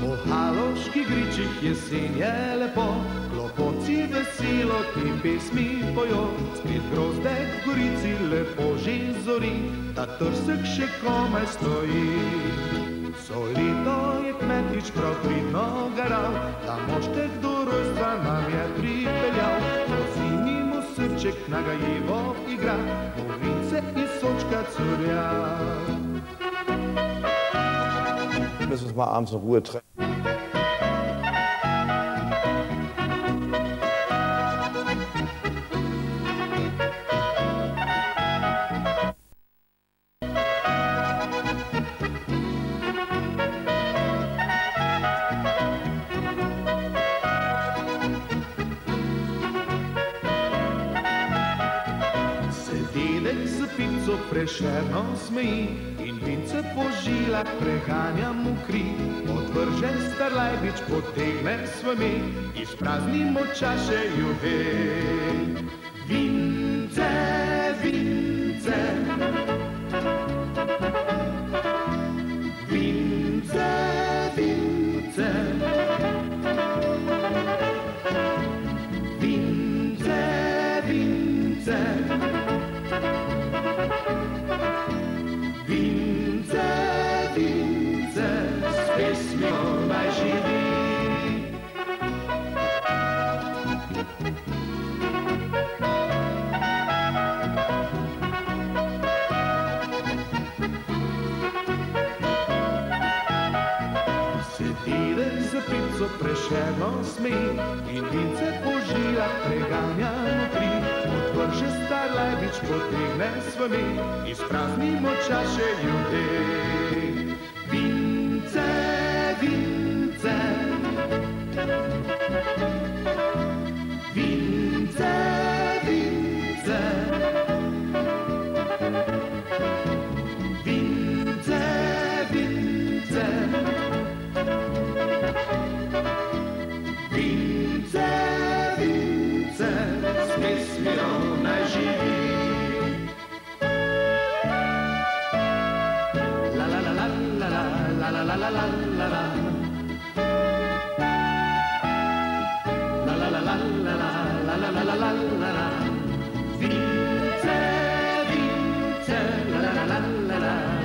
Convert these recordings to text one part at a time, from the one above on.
Po haloških gričih jesen je lepo, klopoci veselo ti pesmi pojo. Spet grozde gorici lepo že zori, ta trsek še komaj stoji. Solito je kmetič prav pridno garal, ta moštek do rojstva nam je pripeljal. Pozimi mu srček nagajivo igra, movince iz sočka curja. Müssen uns mal abends in Ruhe treffen. Pico prešerno smeji in vince po žilah preganja mu kri. Odvržen star lajbič potegne svoj izpraznimo čaše juhe. Vince, vince, prešerno sme in vince po žilah preganja mu kri. Odvrže star lajbič potegne svoj izpraznimo čaše ljudi.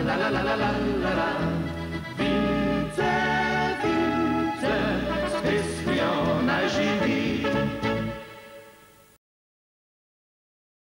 La la la la la.